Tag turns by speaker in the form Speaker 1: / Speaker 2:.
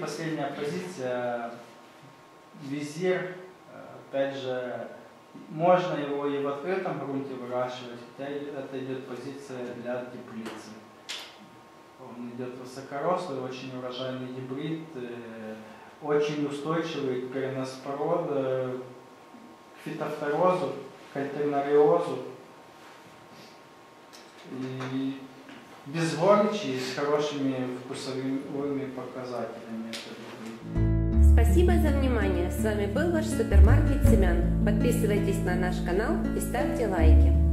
Speaker 1: последняя позиция. Визир, опять же, можно его и в открытом грунте выращивать, это идет позиция для теплицы. Он идет высокорослый, очень урожайный гибрид, э, очень устойчивый к переноспороду, к фитофторозу, к альтернариозу. И без горечи и с хорошими вкусовыми показателями.
Speaker 2: Спасибо за внимание. С вами был ваш супермаркет Семян. Подписывайтесь на наш канал и ставьте лайки.